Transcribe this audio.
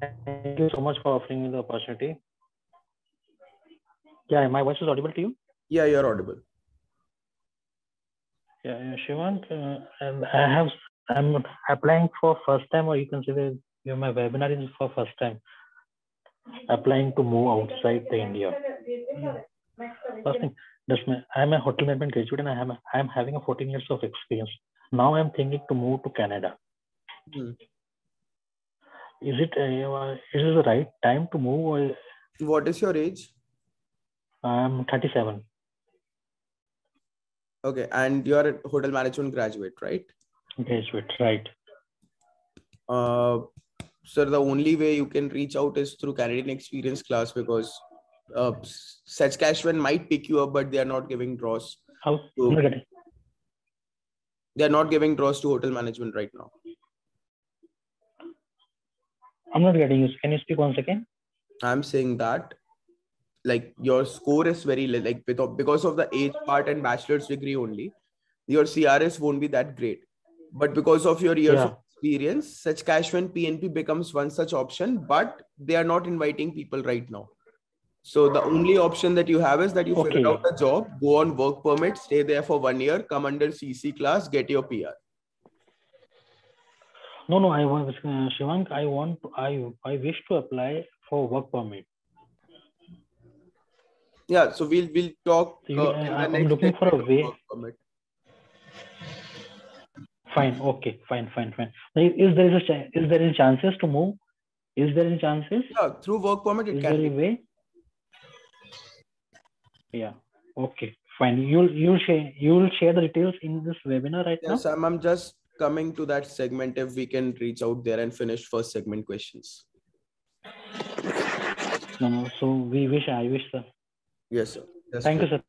Thank you so much for offering me the opportunity. Yeah, my voice is audible to you? Yeah, you're audible. Yeah, yeah Shivant, uh, and I have, I'm applying for first time, or you can say that you know, my webinar is for first time. Applying to move outside the India. First thing, that's my, I'm a hotel management graduate and I am, I'm having a 14 years of experience. Now I'm thinking to move to Canada. Hmm. Is it, uh, is it the right time to move or What is your age? I'm 37. Okay, and you're a hotel management graduate, right? Graduate, right. Uh, sir, the only way you can reach out is through Canadian Experience class because uh, Saskatchewan might pick you up, but they are not giving draws. How? So- I'm not getting- They are not giving draws to hotel management right now. I'm not getting you. Can you speak once again? I'm saying that like your score is very li- like because of the age part and bachelor's degree only, your CRS won't be that great. But because of your years of experience, Saskatchewan PNP becomes one such option, but they are not inviting people right now. So the only option that you have is that you Okay. figure out a job, go on work permit, stay there for one year, come under CC class, get your PR. No, no. I want, uh, Shivank. I want. To, I I wish to apply for work permit. Yeah, so we'll we'll talk. So you- uh, the I'm looking for a way-. Fine. Okay. Fine. Fine. Fine. Is there is a is there any chances to move? Is there any chances? Yeah, through work permit it Is can there be. way? Yeah. Okay. Fine. You'll you'll share you'll share the details in this webinar right Yes, I'm, I'm just coming to that segment if we can reach out there and finish first segment questions. No, no. So we wish. I wish, sir. Yes, sir. Just Thank you, sir.